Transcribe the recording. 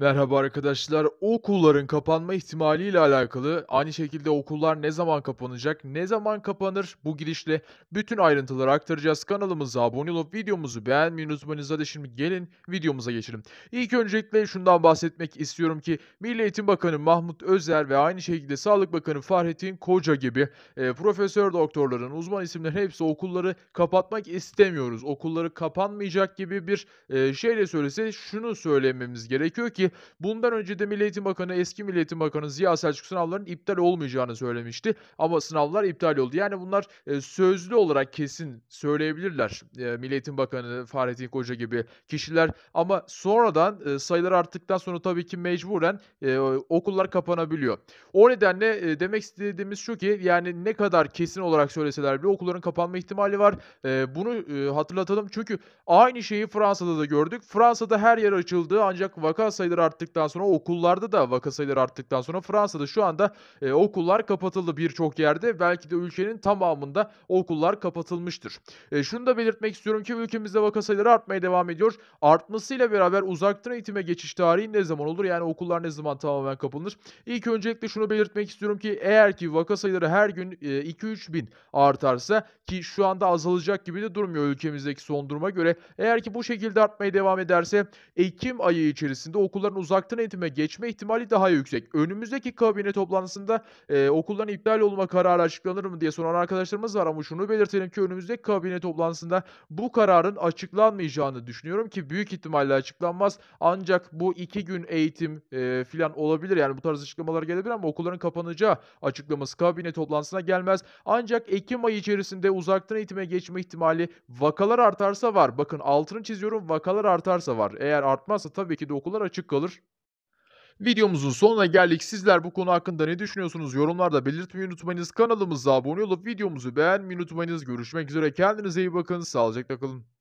Merhaba arkadaşlar. Okulların kapanma ihtimaliyle alakalı aynı şekilde okullar ne zaman kapanacak, ne zaman kapanır bu girişle bütün ayrıntıları aktaracağız. Kanalımıza abone olup videomuzu beğenmeyi unutmayınız. Hadi şimdi gelin videomuza geçelim. İlk öncelikle şundan bahsetmek istiyorum ki Milli Eğitim Bakanı Mahmut Özer ve aynı şekilde Sağlık Bakanı Fahrettin Koca gibi e, profesör doktorların, uzman isimlerin hepsi okulları kapatmak istemiyoruz. Okulları kapanmayacak gibi bir e, şeyle söylese şunu söylememiz gerekiyor ki bundan önce de Milli Bakanı, eski Milli Bakanı Ziya Selçuk sınavların iptal olmayacağını söylemişti ama sınavlar iptal oldu. Yani bunlar, eee, sözlü olarak kesin söyleyebilirler, eee, Milli Bakanı Fahrettin Koca gibi kişiler ama sonradan, eee, sayılar arttıktan sonra tabii ki mecburen, eee, okullar kapanabiliyor. O nedenle, eee, demek istediğimiz şu ki, yani ne kadar kesin olarak söyleseler bile okulların kapanma ihtimali var. Eee, bunu, eee, hatırlatalım çünkü aynı şeyi Fransa'da da gördük. Fransa'da her yer açıldı ancak vaka sayıları arttıktan sonra okullarda da vaka sayıları arttıktan sonra Fransa'da şu anda, eee, okullar kapatıldı birçok yerde. Belki de ülkenin tamamında okullar kapatılmıştır. Eee, şunu da belirtmek istiyorum ki ülkemizde vaka sayıları artmaya devam ediyor. Artmasıyla beraber uzaktan eğitime geçiş tarihi ne zaman olur? Yani okullar ne zaman tamamen kapanır? İlk öncelikle şunu belirtmek istiyorum ki eğer ki vaka sayıları her gün, eee, 2-3 bin artarsa ki şu anda azalacak gibi de durmuyor ülkemizdeki son duruma göre. Eğer ki bu şekilde artmaya devam ederse ekim ayı içerisinde okulların uzaktan eğitime geçme ihtimali daha yüksek. Önümüzdeki kabine toplantısında, eee, okulların iptal olma kararı açıklanır mı diye soran arkadaşlarımız var ama şunu belirtelim ki önümüzdeki kabine toplantısında bu kararın açıklanmayacağını düşünüyorum ki büyük ihtimalle açıklanmaz. Ancak bu 2 gün eğitim, eee, filan olabilir. Yani bu tarz açıklamalar gelebilir ama okulların kapanacağı açıklaması kabine toplantısına gelmez. Ancak ekim ayı içerisinde uzaktan eğitime geçme ihtimali vakalar artarsa var. Bakın altını çiziyorum, vakalar artarsa var. Eğer artmazsa tabii ki de okullar açık kalır. Videomuzun sonuna geldik. Sizler bu konu hakkında ne düşünüyorsunuz? Yorumlarda belirtmeyi unutmayınız. Kanalımıza abone olup videomuzu beğenmeyi unutmayınız. Görüşmek üzere. Kendinize iyi bakın. Sağlıcakla kalın.